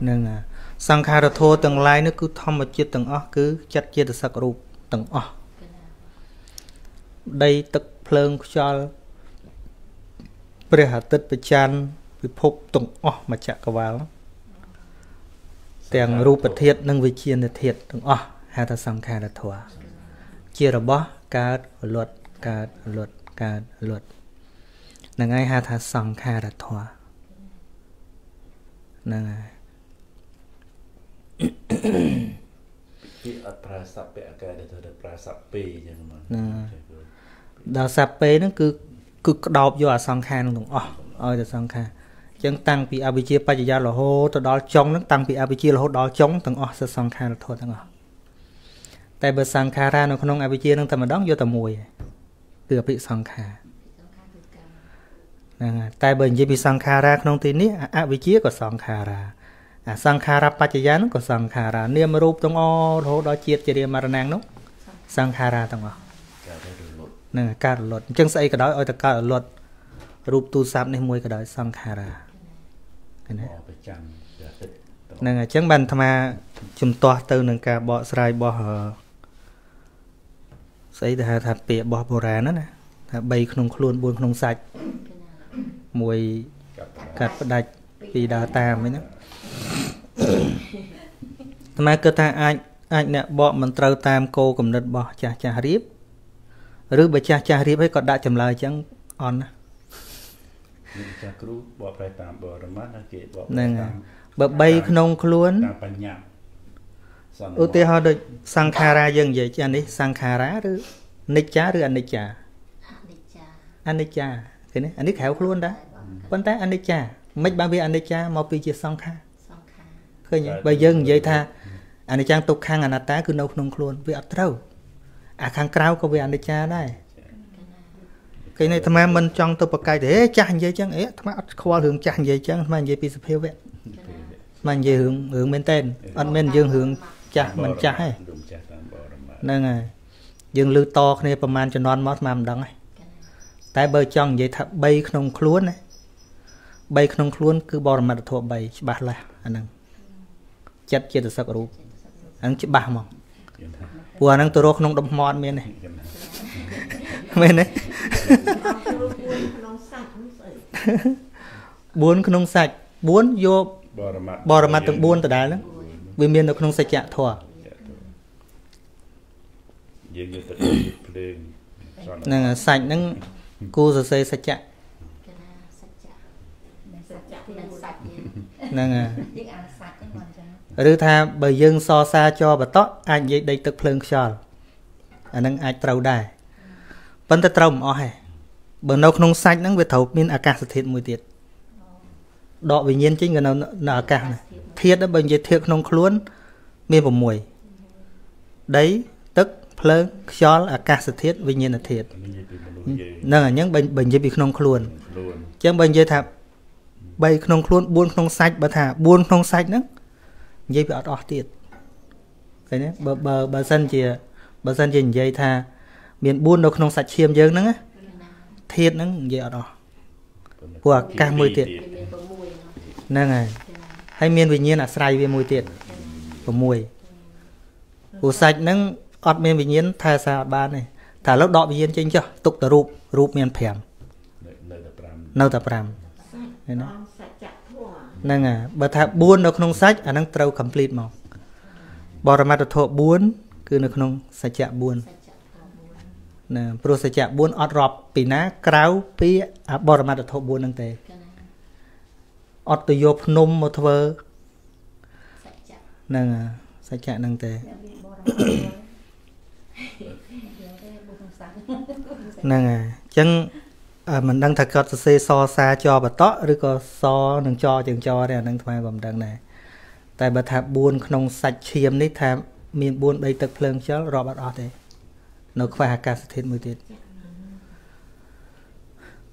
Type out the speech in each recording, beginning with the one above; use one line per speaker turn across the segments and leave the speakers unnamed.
ហ្នឹងហើយសង្ខារធម៌ទាំងឡាយនេះគឺធម្មជាតិទាំងអស់គឺចិត្តចេតសិករូបទាំងអស់ដីទឹកភ្លើងខ្យល់ព្រះអាទិត្យប្រច័នពិភពទាំងអស់មកចក្រវាលទាំងរូបធាតុនិងវិញ្ញាណធាតុទាំងអស់ហៅថាសង្ខារធម៌ជារបស់កើតរលត់កើតរលត់កើតរលត់ហ្នឹងហើយហៅថាសង្ខារធម៌ហ្នឹងហើយ
ពីអត់ប្រើស័ព្ទពាក្យអាការដែលទៅប្រើស័ព្ទពេអញ្ចឹងមក
ដល់ស័ព្ទពេហ្នឹងគឺគឺក្តោបយកអសង្ខារនឹងទាំងអស់ឲ្យតែសង្ខារអញ្ចឹងតាំងពីអវិជ្ជាបច្ចយារហូតទៅដល់ចុងហ្នឹងតាំងពីអវិជ្ជារហូតដល់ចុងទាំងអស់សសង្ខារធម៌ទាំងអស់តែបើសង្ខារានៅក្នុងអវិជ្ជានឹងតែម្ដងយកតែមួយគឺអភិសង្ខារហ្នឹងហើយតែបើនិយាយពីសង្ខារាក្នុងទីនេះអវិជ្ជាក៏សង្ខារា អាសង្ខារបច្ចយានឹងក៏សង្ខារានាមរូបទាំងអស់រហូតដល់ជាតិជារាមរណាំងនោះសង្ខារាទាំងអស់ហ្នឹងកើតរលត់អញ្ចឹងស្អីក៏ដោយឲ្យតែកើតរលត់រូបទូរស័ព្ទនេះមួយក៏ដោយសង្ខារាឃើញទេប្រចាំហ្នឹងអញ្ចឹងបានអាត្មាជំទាស់ទៅនឹងការបកស្រាយរបស់ស្អីទៅហៅថាពាក្យរបស់បុរាណណាថា3ក្នុងខ្លួន4ក្នុងសាច់មួយកាត់ផ្ដាច់ពីដើរតាមហ្នឹងណា អាត្មាគិតថាអាចអាចអ្នកបកមិនត្រូវតាមគោលគំនិតរបស់ចាស់ចាស់រៀបឬបើចាស់ចាស់រៀបហើយក៏ដាក់ចម្លើយអញ្ចឹងអន់ណា
ចាស់គ្រូបកប្រែតាមបរមត្តហើយគេបក
ហ្នឹងបើ3ក្នុងខ្លួន
តាមបញ្ញា
ឧទាហរណ៍ដូចសង្ខារាយើងនិយាយចានេះសង្ខារាឬនិច្ចាឬអនិច្ចាអនិច្ចាឃើញទេអានេះក្រៅខ្លួនដែរប៉ុន្តែអនិច្ចាមិនបានវាអនិច្ចាមកពីជាសង្ខារឃើញបើយើងនិយាយថា អនិច្ចំទុក្ខំអនត្តាគឺនៅក្នុងខ្លួនវាអត់ត្រូវអាខាងក្រៅក៏វាអនិច្ចាដែរគេនេះអាត្មាមិនចង់ទៅប្រកែកទេចាស់និយាយចឹងអេអាត្មាអត់ខ្វល់រឿងចាស់និយាយចឹងអាត្មានិយាយពីសភាវៈអាត្មានិយាយរឿងរឿងមែនតែនអត់មែនយើងរឿងចាស់មិនចាស់ទេហ្នឹងហើយយើងលឺតគ្នាប្រហែលជំនាន់មកស្មានមិនដឹងទេតែបើចង់និយាយថា3ក្នុងខ្លួនណា3ក្នុងខ្លួនគឺបរមត្តធម៌3ច្បាស់លាស់អាហ្នឹងចិត្តចេតសិករូបអា ហ្នឹងច្បាស់ហ្មងព្រោះអាហ្នឹងទៅរកក្នុងដុំថ្មអត់មានទេមែនទេ4ក្នុងសាច់4យកបរមត្តទាំង4ដដែលហ្នឹងវាមាននៅក្នុងសច្ចធម៌
យើងយកទៅភ្លើង
ហ្នឹងសាច់ហ្នឹងគូសរសេរសច្ចៈហ្នឹងហើយ ឬថាបើយើងសរសាចរបតក់អាចនិយាយដេកទឹកភ្លើងខ្យល់អានឹងអាចត្រូវដែរប៉ុន្តែត្រូវមិនអស់ទេបើនៅក្នុងសាច់ហ្នឹងវាត្រូវមានអាកាសធាតុមួយទៀតដកវិញ្ញាណចេញក៏នៅនៅអាកាសដែរធាតុបើនិយាយធាតុក្នុងខ្លួនមាន6ដីទឹកភ្លើងខ្យល់អាកាសធាតុវិញ្ញាណធាតុហ្នឹងអញ្ចឹងបើនិយាយពីក្នុងខ្លួនអញ្ចឹងបើនិយាយថា3ក្នុងខ្លួន4ក្នុងសាច់បើថា4ក្នុងសាច់ហ្នឹង និយាយវាអត់អស់ទៀតឃើញទេបើបើបើសិនជាបើសិនជានិយាយថា មាន4នៅក្នុងសាច់ឈាមយើងហ្នឹងណាធាតហ្នឹងនិយាយអត់អស់ព្រោះអាកាសមួយទៀតហ្នឹងហើយហើយមានវិញ្ញាណអាស្រ័យវាមួយទៀត6ព្រោះសាច់ហ្នឹងអត់មានវិញ្ញាណថែសារអត់បានទេតែឥឡូវដកវិញ្ញាណចេញចុះទុកតែរូបរូបមាន5នៅតែ5នៅតែ5ឃើញទេ ហ្នឹងហើយបើថា4នៅក្នុងសាច់អាហ្នឹងត្រូវ complete មកបរមត្ថធម៌4គឺនៅក្នុងសច្ចៈ4ណាព្រោះសច្ចៈ4អត់រាប់ពីណាក្រៅពីបរមត្ថធម៌4ហ្នឹងទេអត់ទៅយកភ្នំមកធ្វើហ្នឹងសច្ចៈហ្នឹងទេហ្នឹងហើយអញ្ចឹង មិនដឹងថាគាត់សរសេរសសាចបតៈឬក៏សនឹងចជាងចទេអានឹងថ្មក៏មិនដឹងដែរតែបើថា4ក្នុងសាច់ឈាមនេះថាមាន4ដីទឹកភ្លើងខ្យល់រាប់អត់អស់ទេនៅខ្វះអាកាសធាតុមួយទៀត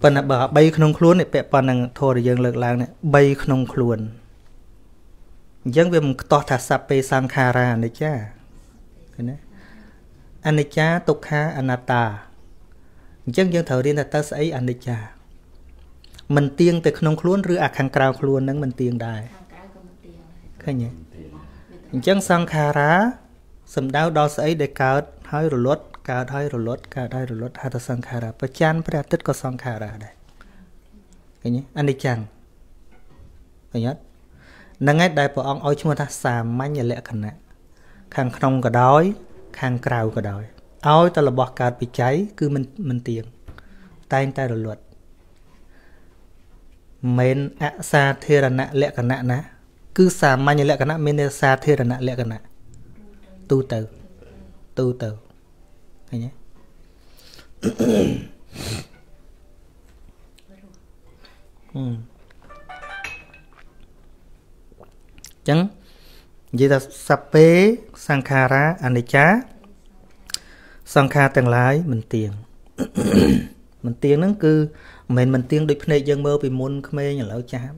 ប៉ុន្តែបើ3ក្នុងខ្លួននេះពាក់ប៉ុណ្ណឹងធរយើងលើកឡើងនេះ3ក្នុងខ្លួនអញ្ចឹងវាមិនខ្ទាស់ថាសัพពេសង្ខារាអនិច្ចាឃើញទេអនិច្ចាទុក្ខាអនត្តា អញ្ចឹងយើងត្រូវរៀនថាតើស្អីអនិច្ចាមិនទៀងទៅក្នុងខ្លួនឬអាខាងក្រៅខ្លួននឹងមិនទៀងដែរឃឃើញទេអញ្ចឹងសង្ខារាសំដៅដល់ស្អីដែលកើតហើយរលត់កើតហើយរលត់កើតហើយរលត់ហៅថាសង្ខារាប្រច័នព្រះអាទិត្យក៏សង្ខារាដែរឃើញទេអនិច្ចំឃើញអត់ហ្នឹងឯងដែលព្រះអង្គឲ្យឈ្មោះថាសាមញ្ញលក្ខណៈខាងក្នុងក៏ដោយ ខាងក្រៅក៏ដោយ ឲ្យតែរបស់កើតបច្ច័យគឺមិនមិនទៀងតែងតែរលត់មិនអសាធារណៈលក្ខណៈណាគឺសាមញ្ញលក្ខណៈមានសាធារណៈលក្ខណៈទូទៅទូទៅឃើញទេអឺចឹងនិយាយថាសัพពេសង្ខារាអនិច្ចា សង្ខារទាំងឡាយមិនទៀងមិនទៀងហ្នឹងគឺមិនមែនមិនទៀងដូចភ្នែកយើងមើលពីមុនក្មេងឥឡូវចាស់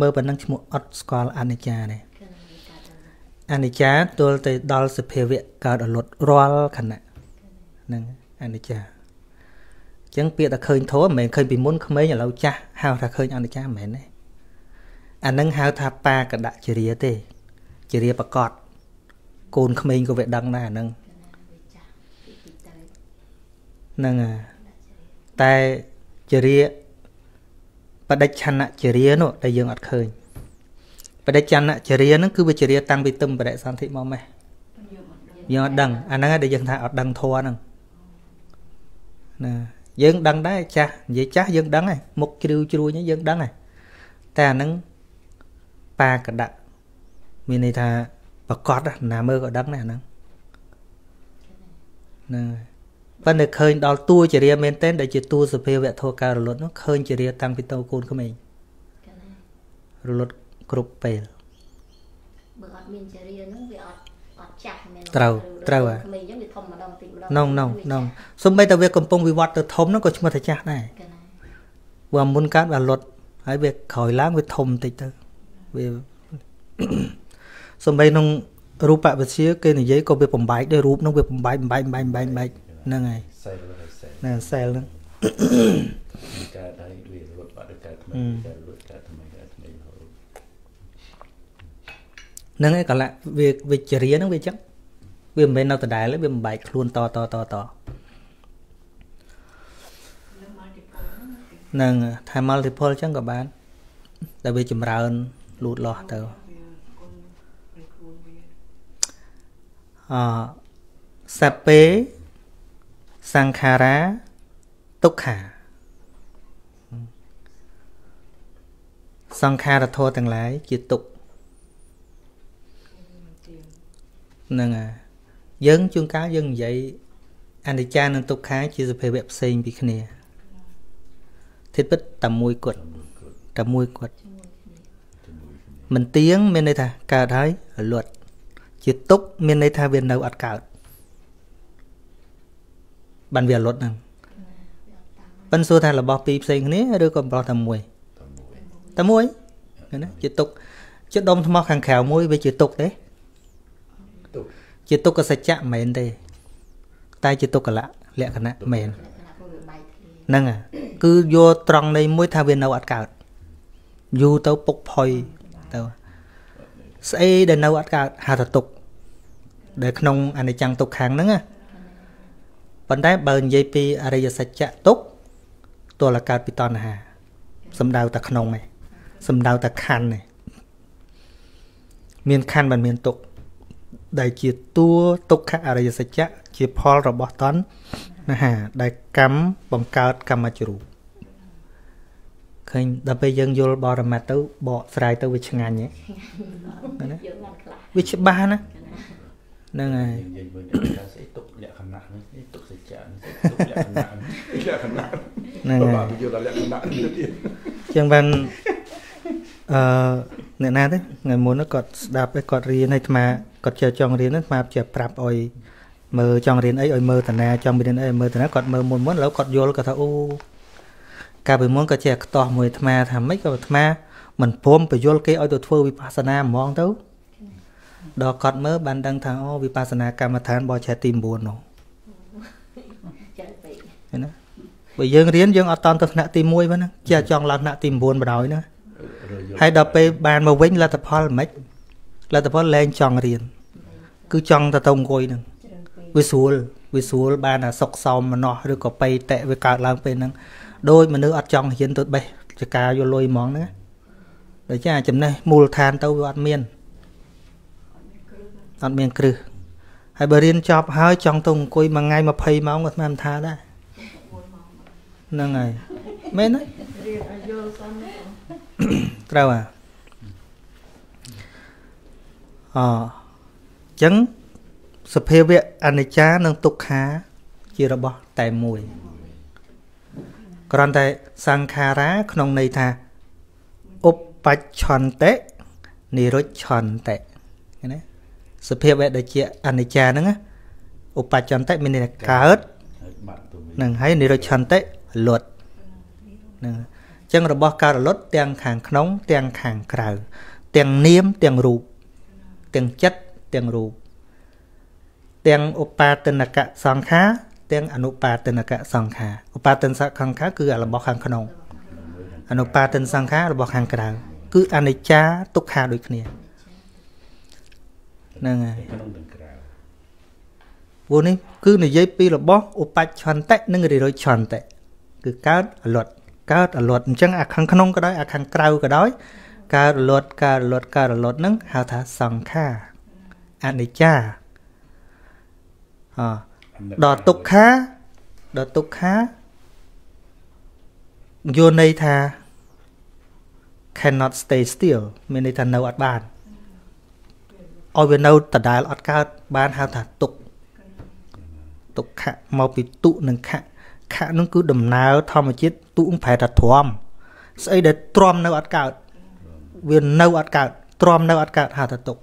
មើលប៉ុណ្ណឹងឈ្មោះអត់ស្គាល់អនិច្ចាទេអនិច្ចាទល់ទៅដល់សភាវៈកើតអលត់រាល់ខណៈហ្នឹងអនិច្ចាអញ្ចឹងពាក្យតែឃើញធម៌មិនមែនឃើញពីមុនក្មេងឥឡូវចាស់ហៅថាឃើញអនិច្ចាមិនមែនទេអានឹងហៅថាបាកដចរិយាទេចរិយាប្រកបកូនក្មេងក៏វាដឹងដែរអានឹង ហ្នឹងតែចរិយាបដិច្ឆនចរិយានោះដែលយើងអត់ឃើញបដិច្ឆនចរិយាហ្នឹងគឺវាចរិយាតាំងពីទឹមបដិសន្ធិមកម៉េះយើងអត់ដឹងអាហ្នឹងដែលយើងថាអត់ដឹងធัวហ្នឹងណាយើងដឹងដែរចាស់និយាយចាស់យើងដឹងហើយមុខជ្រឿជ្រួញយើងដឹងហើយតែអាហ្នឹងប៉ាកដាក់មានន័យថាប្រកាសណាមើលក៏ដឹងដែរអាហ្នឹងណា ប៉ុន្តែឃើញដល់តួជារាមែនតែនដែលជាតួសភាវៈធម៌ការរលត់នោះឃើញជារាតាំងពីតូកូនក្មេងរលត់គ្រប់ពេល
បើអត់មានជារាហ្នឹងវាអត់អត់ចាស់មែន
ត្រូវត្រូវហើយ
ក្មេងអញ្ចឹងវាធំម្ដងតិចម្ដង
នងនងនងសំបីតែវាកំពុងវិវត្តទៅធំហ្នឹងក៏ឈ្មោះថាចាស់ដែរវាមុនកើតវាលត់ហើយវាក្រោយឡើងវាធំតិចទៅវាសំបីក្នុងរូបវិទ្យាគេនិយាយក៏វាបំបែកដែររូបហ្នឹងវាបំបែកបំបែកបំបែកបំបែកបំបែក ហ្នឹងហើយសែលហ្នឹងសែលហ្នឹង
កើតហើយវារត់បាត់កើតថ្មីកើតរត់កើតថ្មីកើតថ្មីរហូត
ហ្នឹងឯងកលៈវាវិជ្ជាហ្នឹងវាចឹងវាមិនមែននៅដដែលទេវាបំបែកខ្លួនតតតតនឹងថា multiple ចឹងក៏បានតែវាចម្រើនលូតលាស់ទៅអសពេ សង្ខារាទុក្ខាសង្ខារធម៌ទាំងឡាយជាទុក្ខហ្នឹងហើយយើងជួនកាលយើងនិយាយអនិច្ចានិងទុក្ខាជាសភាវៈផ្សេងពីគ្នាធិតពិតតែមួយគត់តែមួយគត់មិនទៀងមានន័យថាកើតហើយរលត់ជាទុក្ខមានន័យថាវានៅអត់កើត បានវាលុតហ្នឹងប៉ិនសួរថារបស់ពីរផ្សេងគ្នាឬក៏ប្រោះតែមួយតែមួយណាជាទុកជាដុំថ្មខាងក្រៅមួយវាជាទុកទេទុកជាទុកកសច្ចៈមិនមែនទេ តែជាទុកកលៈលក្ខណៈមែនហ្នឹងគឺយកត្រង់នៃមួយថាវានៅអត់កើតយូរទៅពុកផុយទៅស្អីដែលនៅអត់កើតហៅថាទុកដែលក្នុងអនិច្ចំទុកខាងហ្នឹងណា ប៉ុន្តែបើនិយាយពីអរិយសច្ចៈទុកទល់កើតពីតណ្ហាសំដៅតែក្នុងឯងសំដៅតែខណ្ឌឯងមានខណ្ឌមិនមានទុកដែលជាតួទុក្ខអរិយសច្ចៈជាផលរបស់តណ្ហាដែលកម្មបង្កើតកម្មជ្រូឃើញដល់ពេលយើងយល់បរមត្តទៅបកស្រាយទៅវាឆ្ងាញ់ហ៎ណាវាច្បាស់ណា ហ្នឹងហើយ
និយាយមើលការស្អីទុកលក្ខណៈនេះទុកសច្ចៈនេះទុកលក្ខណៈលក្ខណៈហ្នឹងហើយបាទយល់ដល់លក្ខណៈនេះទៀត
ចឹងបានអឺអ្នកណាទេថ្ងៃមុនគាត់ស្ដាប់ឯគាត់រៀនឲ្យអាត្មាគាត់ចេះចង់រៀនហ្នឹងអាត្មាជាប្រាប់ឲ្យមើលចង់រៀនអីឲ្យមើលតាណាចង់រៀនអីឲ្យមើលតាណាគាត់មើលមុនមុនឥឡូវគាត់យល់គាត់ថាអូកាលពីមុនក៏ចេះខ្ទាស់មួយអាត្មាថាម៉េចក៏អាត្មាមិនព្រមបញ្យល់គេឲ្យទៅធ្វើវិបស្សនាហ្មងទៅ ដល់គាត់មើលបានដឹងថាអូវិបស្សនាកម្មដ្ឋានបរិឆេទទី9នោះឃើញណាបើយើងរៀនយើងអត់តន់ទៅថ្នាក់ទី1ហ្នឹងជាចង់ឡើងថ្នាក់ទី9បណ្ដោយណាហើយដល់ពេលបានមកវិញលទ្ធផលមិនលទ្ធផលលែងចង់រៀនគឺចង់ទៅទៅអង្គុយហ្នឹងវាស្រួលវាស្រួលបានអាសុកសោមមនោះឬក៏បៃតៈវាកើតឡើងពេលហ្នឹងដោយមនុស្សអត់ចង់រៀនទៅបេះចការយកលុយហ្មងហ្នឹងដូច្នេះអាចំណេះមូលដ្ឋានទៅវាអត់មាន អត់មានគ្រឹះហើយបើរៀនចប់ហើយចង់ទៅអង្គុយមួយថ្ងៃ20ម៉ោងក៏ស្មានថាដែរហ្នឹងហើយមែនទេរៀនឲ្យយល់សិនត្រូវអាអអញ្ចឹងសភាវៈអនិច្ចានិងទុក្ខា ជារបស់តែមួយគ្រាន់តែសង្ខារា ក្នុងន័យថាឧបច្ឆន្តិនិរុច្ឆន្តិណា សភាវៈដែលជាអនិច្ចាហ្នឹងឧបច្ឆន្តិមានន័យកើតនឹងហើយនិរុច្ឆន្តិលត់ហ្នឹងអញ្ចឹងរបស់កើតលត់ទាំងខាងក្នុង ទាំងខាងក្រៅទាំងនាមទាំងរូបទាំងចិត្តទាំងរូបទាំងឧបាទិនកសង្ខារទាំងអនុបាទិនកសង្ខារឧបាទិនសង្ខារគឺរបស់ខាងក្នុងអនុបាទិនសង្ខាររបស់ខាងក្រៅគឺអនិច្ចាទុក្ខាដូចគ្នា ហ្នឹងហើយក្នុងទាំងក្រៅព្រោះនេះគឺនិយាយពីរបស់ឧបច្ឆន្តិនិងរិរុច្ឆន្តិគឺកើតអលត់កើតអលត់អញ្ចឹងអាខាងក្នុងក៏ដោយអាខាងក្រៅក៏ដោយកើតអលត់កើតអលត់កើតអលត់ហ្នឹងហៅថាសង្ខារអនិច្ចាដល់ទុក្ខាដល់ទុក្ខាយល់ន័យថា cannot stay still មានន័យថានៅអត់បាន ឲ្យវានៅដដែលអត់កើតបានហៅថាទុក្ខទុក្ខៈមកពីទុនិងខៈខៈនឹងគឺដំណើរធម្មជាតិទុប្រែថាទ្រាំស្អីដែលទ្រាំនៅអត់កើតវានៅអត់កើតទ្រាំនៅអត់កើតហៅថាទុក្ខ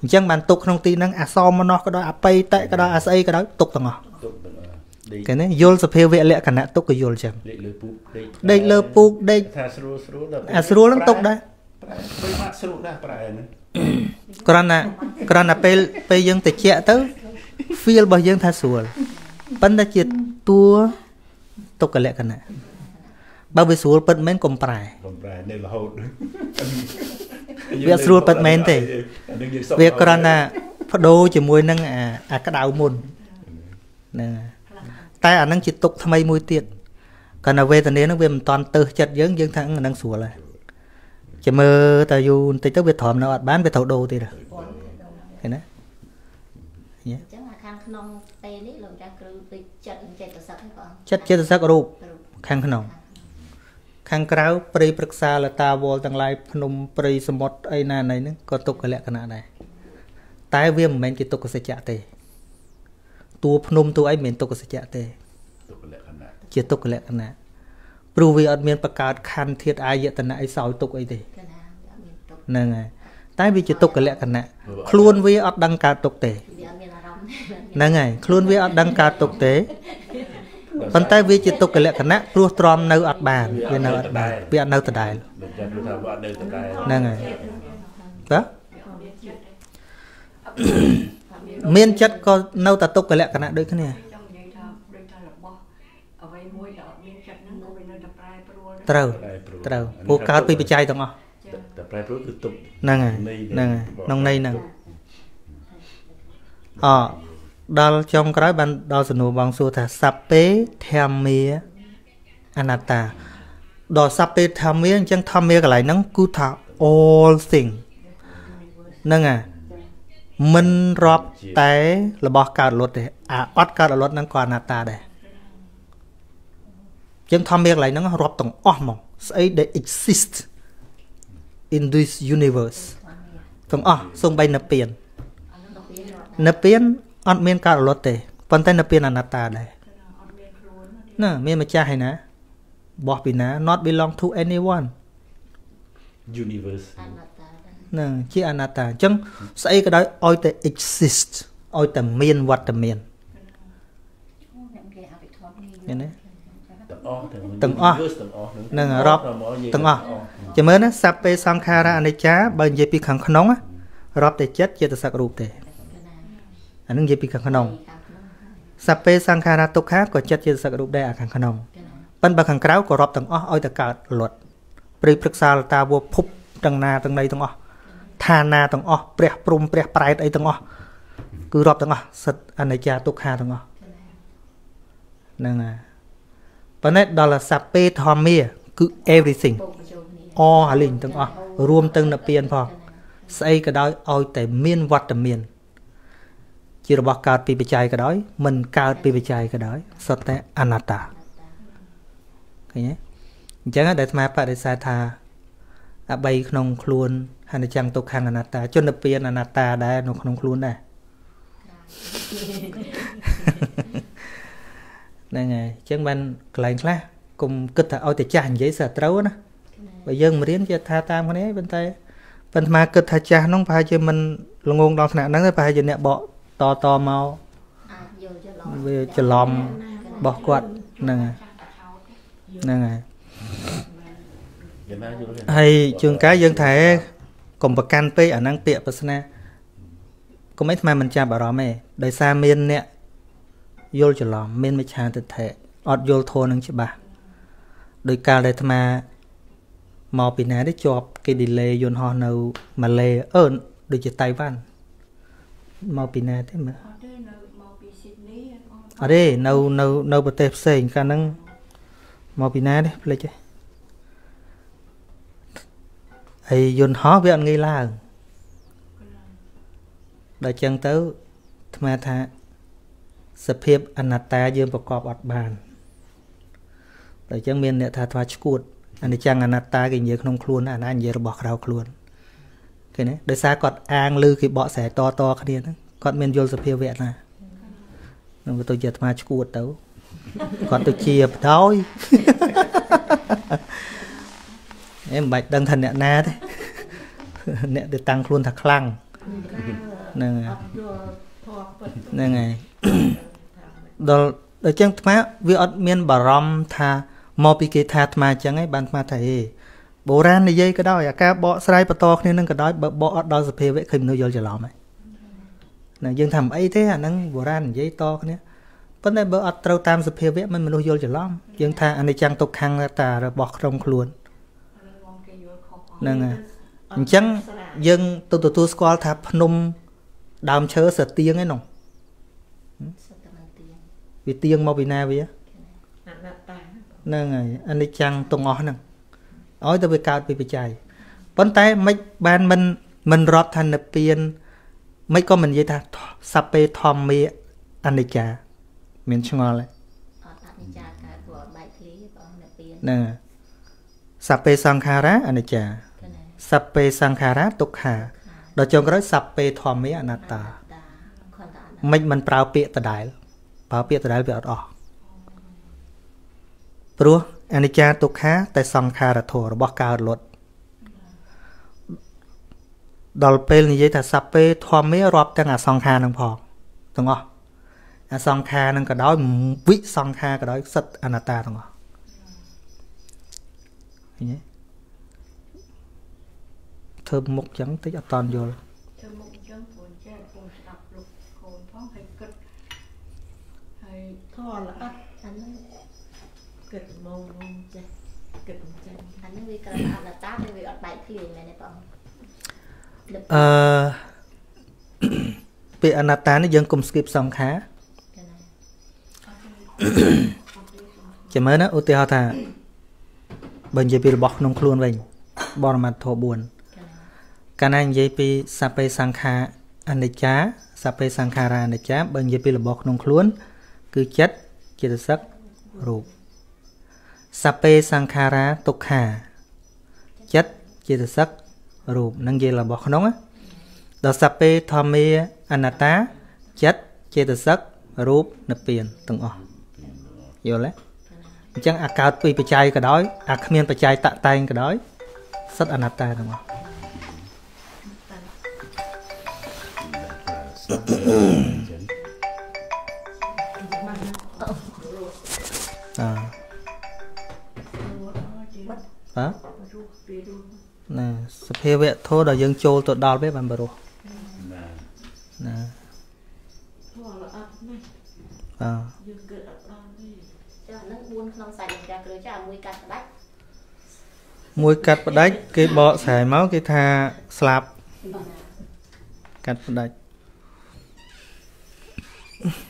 អញ្ចឹងបានទុកក្នុងទីហ្នឹងអាសមនោះក៏ដោយអបិតៈក៏ដោយអាស្អីក៏ដោយទុកទាំងអស់ទុកទាំងអស់គេណាយល់សភាវៈលក្ខណៈទុកក៏យល់ចឹងដេកលើពូកដេកលើពូកដេកថាស្រួលស្រួលដល់អាស្រួលហ្នឹងទុកដែរ ប្រែមកស្រួលដែរប្រែហ្នឹងគ្រាន់តែគ្រាន់តែពេលពេលយើងតិចទៅ feel របស់យើងថាស្រួលប៉ុន្តែជាតួទុក្ខលក្ខណៈបើវាស្រួលពិតមែនកុំប្រែកុំប្រែនៅរហូតវាស្រួលពិតមែនទេវាគ្រាន់តែបដូរជាមួយនឹងអាអាក្តៅមុនហ្នឹងតែអានឹងជាទុកថ្មីមួយទៀតកាលណាវេទនានឹងវាមិនតន់ទៅចិត្តយើងយើងថាអានឹងស្រួលហើយ ចាំមើលតែយូរបន្តិចទៅវាទ្រាំនៅអត់បានវាត្រូវដូរទៀតឃើញណា
អញ្ចឹងខាងក្នុងទេនេះលោកចាស់គ្រូដូចចិត្តចេតសិកហ្នឹងបង
ចិត្តចេតសិករូបខាងក្នុងខាងក្រៅព្រៃព្រឹក្សាលតាវលទាំងឡាយភ្នំព្រៃសមុទ្រអីណាណីហ្នឹងក៏ទុក្ខលក្ខណៈដែរតែវាមិនមែនជាទុក្ខសច្ចៈទេតួភ្នំតួអីមិនមែនទុក្ខសច្ចៈទេទុក្ខលក្ខណៈជាទុក្ខលក្ខណៈព្រោះវាអត់មានបង្កើតខណ្ឌធាតអាយតនៈអីសោយទុក្ខអីទេ ហ្នឹងហើយតែវាជាទុក្ខលក្ខណៈខ្លួនវាអត់ដឹងកើតទុក្ខទេហ្នឹងហើយខ្លួនវាអត់ដឹងកើតទុក្ខទេប៉ុន្តែវាជាទុក្ខលក្ខណៈព្រោះទ្រាំនៅអត់បានវានៅអត់បានវាអត់នៅដដែលហ្នឹងហើយតើមានចិត្តក៏នៅតែទុក្ខលក្ខណៈដូចគ្នាត្រូវត្រូវព្រោះកើតពីបច្ច័យទាំងអស់
តែ ប្រែប្រួលគឺទុក
ហ្នឹងហើយហ្នឹងហើយក្នុងន័យហ្នឹងអដល់ចុងក្រោយបានដល់សំណួរបងសួរថាសัพពេធម្មាអនត្តាដល់សัพពេធម្មាអញ្ចឹងធម្មាកន្លែងហ្នឹងគឺថា all thing ហ្នឹងអាមិនរាប់តែរបស់កើតលត់ទេអាអត់កើតលត់ហ្នឹងក៏អនត្តាដែរចឹងធម្មាកន្លែងហ្នឹងរាប់ទាំងអស់ហ្មងស្អីដែល exist in this universe ទាំងអស់សូម្បីនៅពៀននៅពៀនអត់មានការរលត់ទេប៉ុន្តែនៅពៀនអនត្តាដែរណាមានម្ចាស់ហើយណាបោះពីណា not belong to anyone
universe
ហ្នឹងជាអនត្តាអញ្ចឹងស្អីក៏ដោយឲ្យតែ exist ឲ្យតែមានវត្តមានឃើញទេ ទាំងអស់ទាំងអស់នឹងរាប់ទាំងអស់ចាំមើលណាសัพពេសង្ខារៈអនិច្ចាបើនិយាយពីខាងក្នុងរាប់តែចិត្តចេតសិករូបទេអានឹងនិយាយពីខាងក្នុងសัพពេសង្ខារៈទុក្ខាក៏ចិត្តចេតសិករូបដែរអាខាងក្នុងប៉ិនបើខាងក្រៅក៏រាប់ទាំងអស់ឲ្យតែកើតលត់ព្រៃព្រឹក្សាលតាវភពទាំងណាទាំងណីទាំងអស់ឋានណាទាំងអស់ព្រះព្រំព្រះប្រែតអីទាំងអស់គឺរាប់ទាំងអស់សិតអនិច្ចាទុក្ខាទាំងអស់ហ្នឹងហើយ ប៉ុន្តែដល់សពេធម្មាគឺ everything អស់អាលីងទាំងអស់រួមទាំងនិព្វានផងស្អីក៏ដោយឲ្យតែមានវត្តមាន ជារបស់កើតពីបច្ច័យក៏ដោយ មិនកើតពីបច្ច័យក៏ដោយសុទ្ធតែអនត្តាឃើញទេអញ្ចឹងដែលអាត្មាបដិសេធថាអបីក្នុងខ្លួនហនិច្ចំទុក្ខអនត្តាជនពៀនអនត្តាដែរនៅក្នុងខ្លួនដែរ ហ្នឹងហើយអញ្ចឹងបានកន្លែងខ្លះកុំគិតថាឲ្យតែចាស់និយាយសិត្រូវណាបើយើងមិនរៀនជាថាតាមគ្នាប៉ុន្តែប៉ុន្តែគិតថាចាស់នោះប្រហែលជាមិនល្ងងដល់ថ្នាក់ហ្នឹងទេប្រហែលជាអ្នកបកតតមក
អាចយល់ច្រឡំ
វាច្រឡំរបស់គាត់ហ្នឹងហើយហ្នឹងហើយហើយជួនកាលយើងថែកុំប្រកាន់ពេកអាហ្នឹងពាក្យប្រស្នាកុំអីថ្មមិនចាប់អារម្មណ៍ទេដោយសារមានអ្នក យល់ច្រឡំមានមិច្ឆាទិដ្ឋិអត់យល់ធម៌នឹងច្បាស់ដោយកាលដែលអាត្មាមកពីណាទេជាប់គេ delay យន្តហោះនៅម៉ាឡេអឺដូចជាតៃវ៉ាន់មកពីណាទេមើលអត់ទេនៅមកពីស៊ីដនីអត់ទេនៅនៅនៅប្រទេសផ្សេងកាលហ្នឹងមកពីណាទេភ្លេចទេហើយយន្តហោះវាអត់ងាយឡើងដល់ចឹងទៅអាត្មាថា សភាពអនត្តាយើងប្រកបអត់បានតែចឹងមានអ្នកថាថ្វាឈួតអនិច្ចំអនត្តាគេនិយាយក្នុងខ្លួនអាណានិយាយរបស់ក្រៅខ្លួនឃើញទេដោយសារគាត់អាងឬគេបកស្រាយតតគ្នាហ្នឹងគាត់មានយល់សភាវៈណានឹងទៅជាអាត្មាឈួតទៅគាត់ទៅជាបដ ாய் អេមិនបាច់ដឹងថាអ្នកណាទេអ្នកទៅតាំងខ្លួនថាខ្លាំងហ្នឹងហើយហ្នឹងហើយ ដល់ដល់ចឹងអាត្មាវាអត់មានបារម្ភថាមកពីគេថាអាត្មាចឹងឯងបានអាត្មាថាអេបុរាណនិយាយក៏ដោយអាការបកស្រាយបន្តគ្នានឹងក៏ដោយបើបកអត់ដល់សភាវៈឃើញមនុស្សយល់ច្រឡំហើយណាយើងថាមិនអីទេអាហ្នឹងបុរាណនិយាយតគ្នាប៉ុន្តែបើអត់ត្រូវតាមសភាវៈមិនមនុស្សយល់ច្រឡំយើងថាអនិច្ចំទុក្ខំតារបស់ក្នុងខ្លួនហ្នឹងហើយអញ្ចឹងយើងទៅទទួលស្គាល់ថាភ្នំដើមឈើសទៀងឯនោះ វាទៀងមកពីណាវាហ្នឹងហើយអនិច្ចំទាំងអស់ហ្នឹងឲ្យទៅវាកើតពីបច្ច័យប៉ុន្តែមិនបានមិនមិនរាប់ថានិព្វានមិនក៏មិននិយាយថាសពេធម្មាអនិច្ចាមានឆ្ងល់ទេ
អត់អនិច្ចាកើតព្រោះបែកឃ្លីបងនិព្វាន
ហ្នឹងសពេសង្ខារៈអនិច្ចាសពេសង្ខារៈទុក្ខាដល់ចុងក្រោយសពេធម្មាអនត្តាមិនមិនប្រើពាក្យដដែល ប្រើពាក្យដដែលវាអត់អស់ព្រោះអនិច្ចាទុក្ខាតែសង្ខារធម៌របស់កើតលត់ដល់ពេលនិយាយថាសពេធម្មារាប់ទាំងអសង្ខារនឹងផងទាំងអស់អសង្ខារនឹងក៏ដោយវិសង្ខារក៏ដោយសិតអនត្តាទាំងអស់ឃើញទេធ្វើមុខចឹងតិចអត់តន់យល់
ធ្វើមុខចឹងព្រោះចេះពូស្ដាប់លោកកូនផងហើយគិតហើយធေါ် ល្អិត
អាហ្នឹង
គិតមកចេះគិតចឹង
អាហ្នឹងវាក្រៅអត្តតាវាអត់បែកឃ្លាយមែនទេបង
អឺពាក្យអនត្តានេះយើងកុំស្គីបសង្ខារចាំមើលណាឧទាហរណ៍ថាបើនិយាយពីរបស់ក្នុងខ្លួនវិញបរមត្ថធម៌4កាលណានិយាយពីសពេសង្ខាអនិច្ចាសពេសង្ខារាអនិច្ចាបើនិយាយពីរបស់ក្នុងខ្លួន គឺចិត្តចិត្តសឹករូបសពេសង្ខារាទុក្ខាចិត្តចិត្តសឹករូបនឹងនិយាយរបស់ក្នុងដល់សពេធម្មាអនត្តាចិត្តចេតសិករូបនិព្វានទាំងអស់យល់ទេអញ្ចឹងអាកើតពីបច្ច័យក៏ដោយអាគ្មានបច្ច័យតតែងក៏ដោយសិតអនត្តាទាំងអស់អ បាទណាសភាវៈធម៌ដល់យើងចូលទៅដល់ពេលបានបរោះណាណា
ធម៌ល្អណាស់
បាទ
យើងគិតអត់ដល់ទេ
ចាហ្នឹង4ក្នុងសាច់ចាគ្រូចាមួយកាត់ផ្ដាច់
មួយកាត់ផ្ដាច់គេបកស្រែមកគេថាស្លាប់កាត់ផ្ដាច់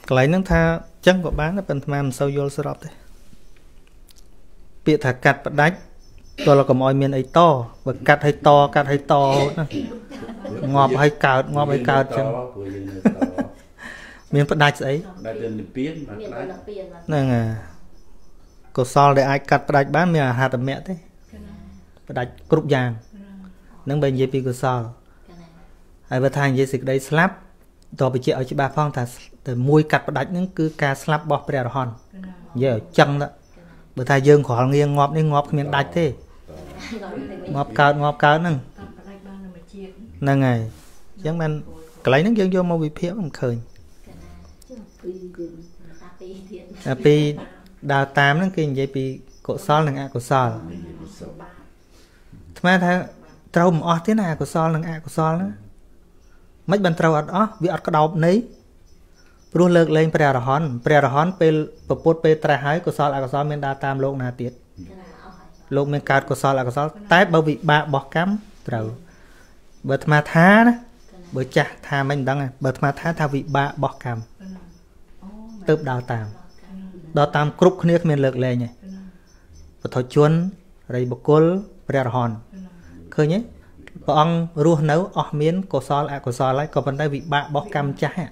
កន្លែងហ្នឹងថា ចឹងក៏បានតែប៉ុន្តែមិនសូវយល់ស្របទេពាក្យថាកាត់ផ្ដាច់តើកុំឲ្យមានអីតបើកាត់ឲ្យតកាត់ឲ្យតហ្នឹងងាប់ឲ្យកើតងាប់ឲ្យកើតចឹង
ព្រោះយើងនៅត
មានផ្ដាច់ស្អី
ដែលទៅនិព្វានបាន
មាន
ផ្ដាច់
ដល់ពីបាទ
ហ្នឹងហើយកុសលដែលអាចកាត់ផ្ដាច់បានមានអហត្តមគ្គទេផ្ដាច់គ្រប់យ៉ាងហ្នឹងបើនិយាយពីកុសល
កណា
ហើយបើថានិយាយសេចក្តីស្លាប់តបបញ្ជាក់ឲ្យច្បាស់ផងថា តែមួយកាត់ផ្ដាច់ហ្នឹងគឺការស្លាប់របស់ព្រះរហន្តនិយាយឲ្យចឹងទៅបើថាយើងគ្រាល់ងាងាប់នេះងាប់គ្មានដាច់ទេងាប់កើតងាប់កើតហ្នឹង
តាមផ្ដាច់បាននៅមួយជាតិ
ហ្នឹងហើយអញ្ចឹងបានកន្លែងហ្នឹងយើងយកមកវិភាគមិនឃើញ
កណាចុះពីយើងតាពីទៀត
តែពីដើរតាមហ្នឹងគេនិយាយពីកុសលនិងអកុសលថ្មថាត្រូវមិនអស់ទេណាអកុសលនិងអកុសលហ្នឹងមិនបានត្រូវអត់អស់វាអត់ក្តោបន័យ ព្រោះលើកលែងព្រះអរហន្តព្រះអរហន្តពេលពពុទ្ធពេលត្រាស់ហើយកុសលអកុសលមានដើរតាមលោកណាទៀត
កណាអស់ហើយ
លោកមានកើតកុសលអកុសល តែបើវិបាករបស់កម្មត្រូវបើអាត្មាថាណាបើចាស់ថាមិនដឹងទេបើអាត្មាថាថាវិបាករបស់កម្ម
អូ
ទៅដើរតាមដល់តាមគ្រប់គ្នាគ្មានលើកលែងទេពុទ្ធជនរិយបុគ្គលព្រះរហន្តឃើញទេ ព្រះអង្គរស់នៅអស់មានកុសលអកុសលហើយក៏ប៉ុន្តែវិបាករបស់កម្មចាស់ហ่ะ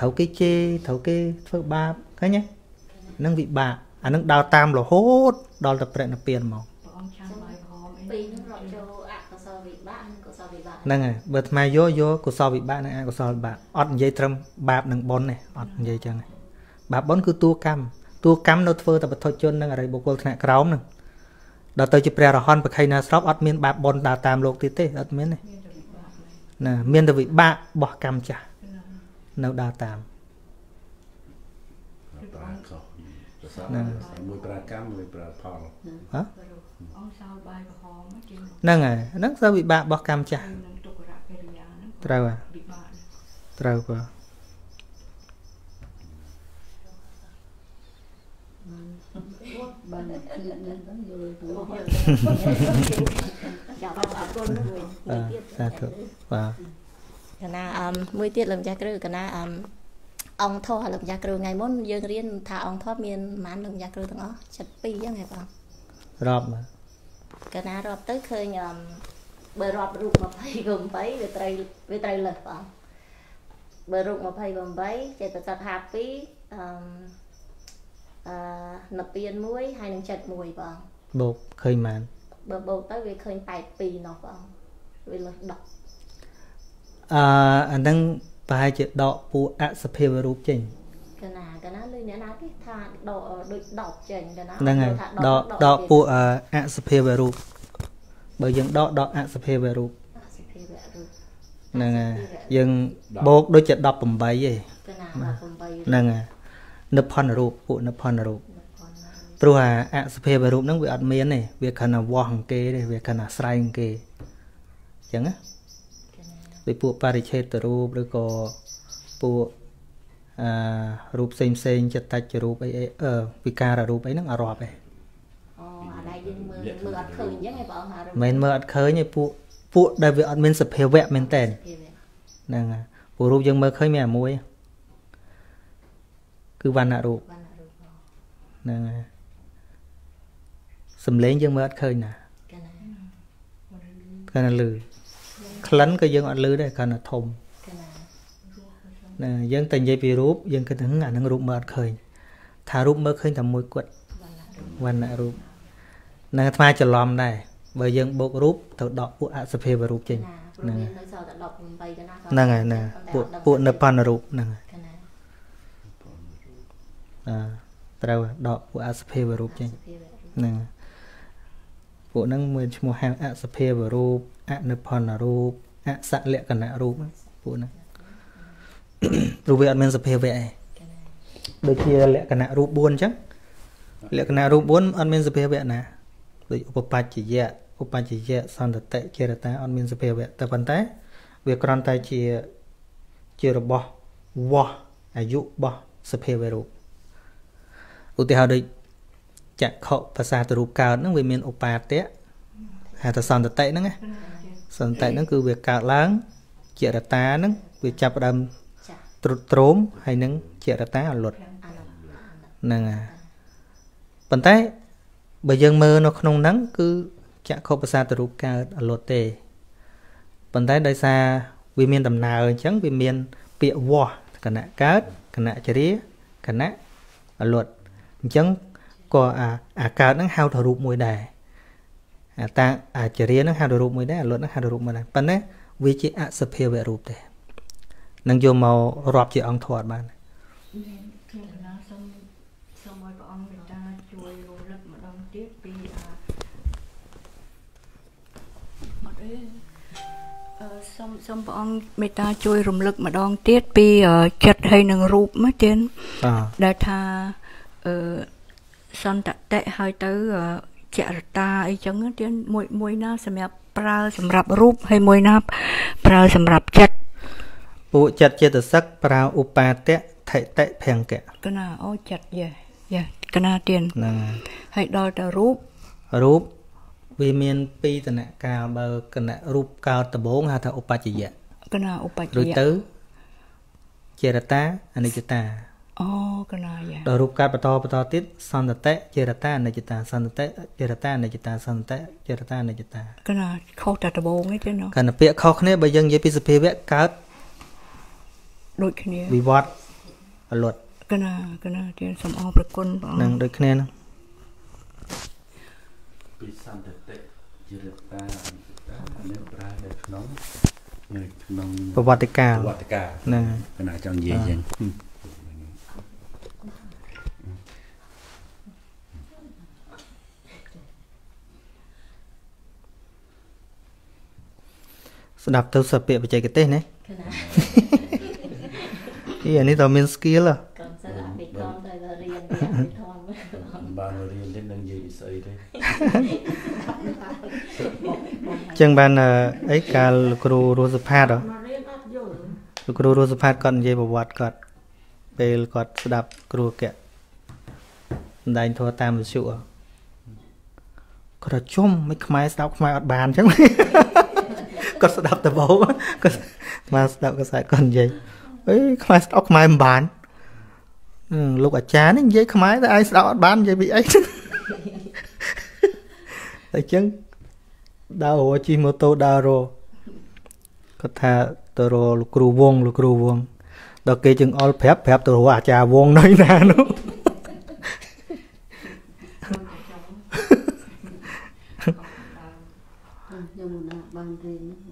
ត្រូវគេជេរត្រូវគេធ្វើបាបឃើញទេនឹងវិបាកអានឹងដើរតាមរហូត ដល់ទៅព្រះនិព្វានមក
ព្រះអង្គឆានបាយក្រហមអី
ពីនឹងរត់ចូលអកុសលវិបាកនិងកុសលវិបាក
ហ្នឹងហើយបើថ្មយកយកកុសលវិបាកនិងអកុសលវិបាកអត់និយាយត្រឹមបាបនិងបុណ្យទេអត់និយាយចឹងទេបាបបុណ្យគឺតួកម្មតួកម្មនៅធ្វើតែបទជននិងអរិយបុគ្គលថ្នាក់ក្រោមហ្នឹង ដល់ទៅជាព្រះរហន្តបខៃណាស្របអត់មានបាបបុណ្យដើរតាមលោកទៀតទេអត់មានទេណាមានតែវិបាករបស់កម្មចាស់នៅដើរតាម
ប្រើខុសប្រសើរ
ហ្នឹង
មួយប្រើកម្មមួយប្រើផល
ហ៎
អង្គសោលបាយក្រហមជាង
ហ្នឹងហើយហ្នឹងគឺវិបាករបស់កម្មចាស់
នឹងទុក្ករកិរិយាហ្នឹង
ត្រូវហ่ะ
វិបាក
ត្រូវបើ
បានតែឃ្លៀតនឹងទៅយល់ទៅ
ចាំអរគុណមួយ
បាទសាធុបាទ
កណាអមមួយទៀតលោកម្ចាស់គ្រូកណាអមអង្គធម៌លោកម្ចាស់គ្រូថ្ងៃមុនយើងរៀនថាអង្គធម៌មានប្រហែលលោកម្ចាស់គ្រូទាំងអស់72អញ្ចឹងហ៎បង
រាប់បាទ
កណារាប់ទៅឃើញអមបើរាប់រូប28វាត្រូវវាត្រូវលើសបងបើរូប28ចេតសិក52អម អឺនិព្វាន1ហើយនឹងចិត្ត1បង
បូកឃើញបាន
បើបូកទៅវាឃើញ82នោះបងវាលើស10
អឺអាហ្នឹងប្រហែលជាដកពួកអសភាវរូបចេញ
កណាកណាលឺអ្នកណាគេថាដកដូច10ចេញកណា
ហ្នឹងហើយ
ថា
ដកដកពួកអអសភាវរូបបើយើងដកដកអសភាវរូប
អសិភេវៈរូប
ហ្នឹងហើយយើងបូកដូចជា18ឯង
កណា18
ហ្នឹងហើយ និព្វនរូបពួកនិព្វនរូបព្រោះអាអសភាវរូបហ្នឹងវាអត់មានទេវាគ្រាន់តែវាស់អង្គគេទេវាគ្រាន់តែស្រែងគេអញ្ចឹងណាដូចពួកបរិឆេទរូបឬក៏ពួកអឺរូបផ្សេងផ្សេងចិត្តតច្ចរូបអីអីអឺវិការរូបអីហ្នឹងអត់រាប់ទេ
អូអានេះយើងមើលមើលអត់ឃើញអញ្ចឹងឯងបងអារូប
មិនមែនមើលអត់ឃើញទេពួកពួកដែលវាអត់មានសភាវៈមែនតើ
ភេវៈ
ហ្នឹងហើយពួករូបយើងមើលឃើញមានអាមួយ គឺវណ្ណរូប
បានរូបបង
ហ្នឹងហើយសំឡេងយើងមើលអត់ឃើញណា
កណា
គ្រាន់តែលឺក្លិនក៏យើងអត់លឺដែរគ្រាន់តែធំ
កណា
ណាយើងតែនិយាយពីរូបយើងគិតថាហឹមអាហ្នឹងរូបមើលអត់ឃើញថារូបមើលឃើញតែមួយគត់វណ្ណរូបនឹងអាត្មាច្រឡំដែរបើយើងបូករូបទៅដកពួកអសភាវរូបចេញ
ណាព្រោះមាននៅសល់តែ18កណា
ហ្នឹងហើយហ្នឹងហើយពួកពួកនិព្វនរូបហ្នឹងហើយក
ណា
អឺ ត្រូវដកពួកអសភាវរូបចេញ
ភេវៈរូប
ហ្នឹងហើយពួកហ្នឹងមានឈ្មោះហៅអសភាវរូបអនិព្វនរូបអសលក្ខណៈរូបហ្នឹងពួកហ្នឹងព្រោះវាអត់មានសភាវៈឯង
កណា
ដូចជាលក្ខណៈរូប4អញ្ចឹងលក្ខណៈរូប4អត់មានសភាវៈណាដូចឧបបច្ចយៈឧបច្ចយៈសន្តតិចេរតាអត់មានសភាវៈតែប៉ុន្តែ វាគ្រាន់តែជាជារបស់វោះអាយុរបស់សភាវៈរូប ឧទាហរណ៍ដូចចក្ខុភាសាទរូបកើតហ្នឹងវាមានឧបាទៈហៅថាសន្តតិហ្នឹងណាសន្តិហ្នឹងគឺវាកើតឡើងជារតាហ្នឹងវាចាប់ផ្ដើម
ចា
ត្រុតត្រោមហើយនឹងជារតាអលត់
អានោះ
ហ្នឹងហើយប៉ុន្តែបើយើងមើលនៅក្នុងហ្នឹងគឺចក្ខុប្រសាទរូបកើតអលត់ទេប៉ុន្តែដោយសារវាមានដំណើរអញ្ចឹងវាមានពាក្យវាស់គណៈកើតគណៈចរិយាគណៈអលត់ អញ្ចឹងក៏អាអាកើតហ្នឹងហៅថារូបមួយដែរអាតាអាចរិយាហ្នឹងហៅថារូបមួយដែរអលត់ហ្នឹងហៅថារូបមួយដែរប៉ុន្តែវាជាអសភាវៈរូបទេនឹងយកមករាប់ជាអង្គធម៌អត់បាន
ខ្ញុំកណាសូមសូមឲ្យព្រះអង្គមេត្តាជួយរំលឹកម្ដងទៀតពីអាអត់ទេអឺសូមសូមព្រះអង្គមេត្តាជួយរំលឹកម្ដងទៀតពីអឺចិត្តហើយនឹងរូបមកទៀត
បាទ
ដែលថាអឺ សន្តតិហើយទៅអឺចរតាអីចឹងទៀតមួយមួយណាសម្រាប់ប្រើសម្រាប់រូបហើយមួយណាប្រើសម្រាប់ចិត្ត
ពួកចិត្តចេតសិកប្រើឧបាទៈថិតិភង្គៈ
កណាអូចិត្តយ៉ាយ៉ាកណាទៀត
ហ្នឹង
ហើយដល់ទៅរូប
ហើយរូបវាមានពីរតនកាលបើគណៈរូបកើតដំបូងហៅថាឧបច្ចយៈ
កណាឧបច្ច
រួច
យៈ
ទៅចេរតាអនិច្ចតា
អូកណាយ៉ា
ដល់រូបកើតបន្តបន្តទៀតសន្តតិចេរតាអនិច្ចតាសន្តតិចេរតាអនិច្ចតាសន្តតិចេរតាអនិច្ចតា
កណាខុសតែដបងឯទេណោះ
ខណៈពាក្យខុសគ្នាបើយើងនិយាយពីសភាវៈកើត
ដូចគ្នា
វិវត្តអលត់
កណាកណាទៀតសូមអរព្រគុណព្រះអង្គ
នឹងដូចគ្នាហ្នឹង
ពីសន្តិតិជារតានេះប្រើនៅក្នុងនៅក្នុង
ប្រវត្តិកាល
ប្រវត្តិកាល
ហ្នឹង
គណៈចង់និយាយយ៉ាង
ស្ដាប់ទៅសពាក្យបច្ចេកទេសណា
គណៈ
អីអានេះតើមាន skill ហ៎
កូនសិស្សអភិធម្មទៅរៀនពីអភិធម្ម
បានរៀនទៀតនឹងនិយាយពីស្អីទេ
អញ្ចឹងបានអឺអីកាលលោកគ្រូរស់សុផាតហ៎
មករៀនអត់យល់
លោកគ្រូរស់សុផាតគាត់និយាយប្រវត្តិគាត់ពេលគាត់ស្ដាប់គ្រូកៈសម្ដែងធម៌តាមវិទ្យុហ៎គាត់ថាជុំមិនខ្មែរស្ដាប់ខ្មែរអត់បានអញ្ចឹង គាត់ស្ដាប់ដំបូងគាត់មកស្ដាប់កសែតគាត់និយាយអេខ្មែរស្ដាប់ខ្មែរមិនបានអឺលោកអាចារ្យនេះនិយាយខ្មែរតែឯងស្ដាប់អត់បាននិយាយពីអីតែអញ្ចឹងដើររជិះម៉ូតូដើររគាត់ថាទៅរលោកគ្រូវងលោកគ្រូវងដល់គេជើងអល់ប្រាប់ប្រាប់ទៅរកអាចារ្យវងនៅណានោះ
ខ្ញុំណាបានរៀនមិ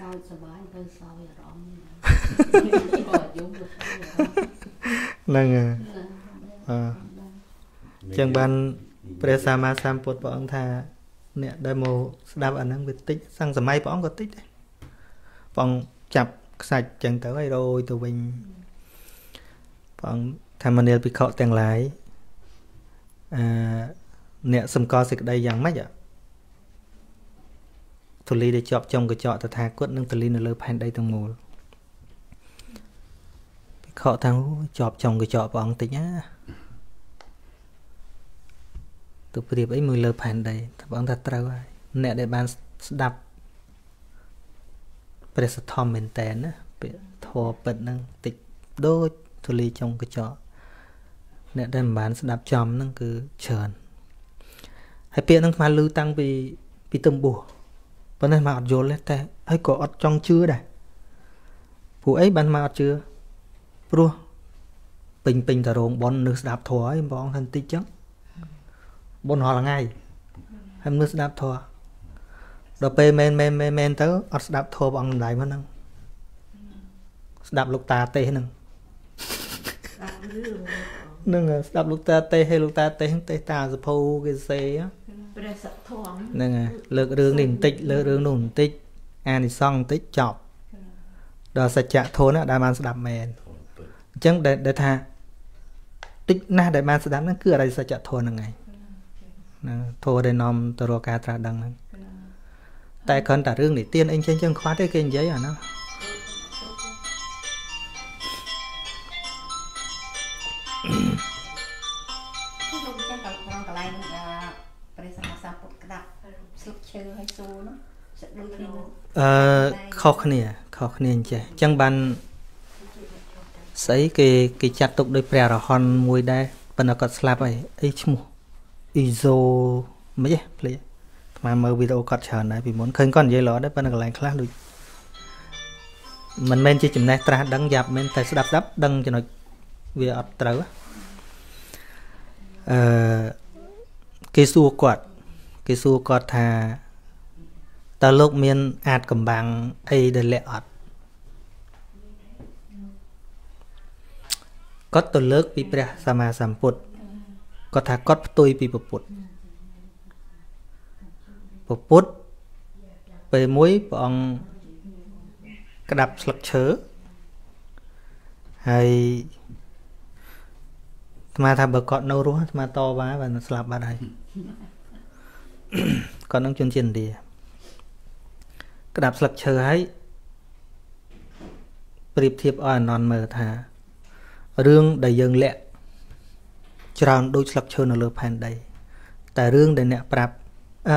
សោយសបាយទៅសោយអារម្មណ៍គាត់យំ
ហ្នឹងអឺចឹងបានព្រះសម្មាសម្ពុទ្ធព្រះអង្គថា អ្នកដែលមកស្ដាប់អាហ្នឹងវាតិចសង្សម័យព្រះអង្គក៏តិចដែរព្រះអង្គចាប់ខ្សាច់ចឹងទៅហើយរយទៅវិញព្រះអង្គធម្មនាលភិក្ខុទាំងឡាយអឺអ្នកសម្គាល់សេចក្តីយ៉ាងម៉េចអ្ហ៎ ធូលីដែលជាប់ចុងកញ្ចក់តថាគតនិងធូលីនៅលើផែនដីទាំងមូលភិក្ខុថាអូជាប់ចុងកញ្ចក់ព្រះអង្គតិចណាទៅប្រៀបអីមួយលើផែនដីព្រះអង្គថាត្រូវហើយអ្នកដែលបានស្ដាប់ព្រះសទ្ធំមែនតែនណាពាក្យធម៌ពិតហ្នឹងតិចដូចធូលីចុងកញ្ចក់អ្នកដែលមិនបានស្ដាប់ចំហ្នឹងគឺច្រើនហើយពាក្យហ្នឹងខ្មែរឮតាំងពីពីទំបួស ប៉ុន្តែមកអត់យល់ទេតែហើយក៏អត់ចង់ជឿដែរពួកអីបានមកអត់ជឿព្រោះពេញពេញតារោងប៉ុននៅស្ដាប់ធម៌ហើយបងថាបន្តិចចឹងប៉ុនរាល់ថ្ងៃហើយនៅស្ដាប់ធម៌ដល់ពេលមែនមែនមែនមែនទៅអត់ស្ដាប់ធម៌ព្រះអង្គម្ដាយមកហ្នឹងស្ដាប់លោកតាទេសហ្នឹង
ដាក់រឿង
ហ្នឹងហើយស្ដាប់លោកតាទេសហើយលោកតាទេសហ្នឹងទេសតាសភៅគេសេហ៎
ព្រះសទ្ធំ
ហ្នឹងហើយលើករឿងនេះបន្តិចលើករឿងនោះបន្តិចអានិសង្ឃបន្តិចចប់ដល់សច្ចៈធនណាដែលបានស្ដាប់មែនអញ្ចឹងដែលដែលថាតិចណាស់ដែលបានស្ដាប់ហ្នឹងគឺអរិយសច្ចៈធនហ្នឹងឯងហ្នឹងធម៌ដែលនាំទៅរកការត្រាស់ដឹងហ្នឹងតែគ្រាន់តែរឿងនិទានអីចឹងចឹងខ្វះទេគេនិយាយអាហ្នឹង
ខ្ញុំចឹងទៅក្នុងកន្លែងអឺ
អឺខុសគ្នាខុសគ្នាអញ្ចេះអញ្ចឹងបានស្អីគេគេចាត់ទុកដោយព្រះរហន្តមួយដែរប៉ុន្តែគាត់ស្លាប់ហើយអីឈ្មោះអ៊ីโซមិនទេភ្លេចថ្មមើលវីដេអូគាត់ច្រើនដែរពីមុនឃើញគាត់និយាយល្អដែរប៉ុន្តែកន្លែងខ្លះដូចមិនមែនជាចំណេះត្រាស់ដឹងយ៉ាប់មែនតែស្ដាប់ស្ដាប់ដឹងចំណុចវាអត់ត្រូវអឺគេសួរគាត់ គេសួរគាត់ថា តើលោកមាន អាចកំបាំងអីដែលលាក់អត់គាត់ទៅលើកពីព្រះសម្មាសម្ពុទ្ធគាត់ថាគាត់ផ្ទុយពីពពុទ្ធពពុទ្ធពេលមួយព្រះអង្គក្តាប់ស្លឹកឈើហើយអាត្មាថាបើគាត់នៅរស់អាត្មាតវ៉ាបើស្លាប់បាត់ហើយគាត់នឹងជន់ជាឥណ្ឌា ក្តាប់ស្លឹកឈើហើយប្រៀបធៀបឲ្យអនន្តមើលថារឿងដែលយើងលាក់ច្រើនដូចស្លឹកឈើនៅលើផែនដី តែរឿងដែលអ្នកប្រាប់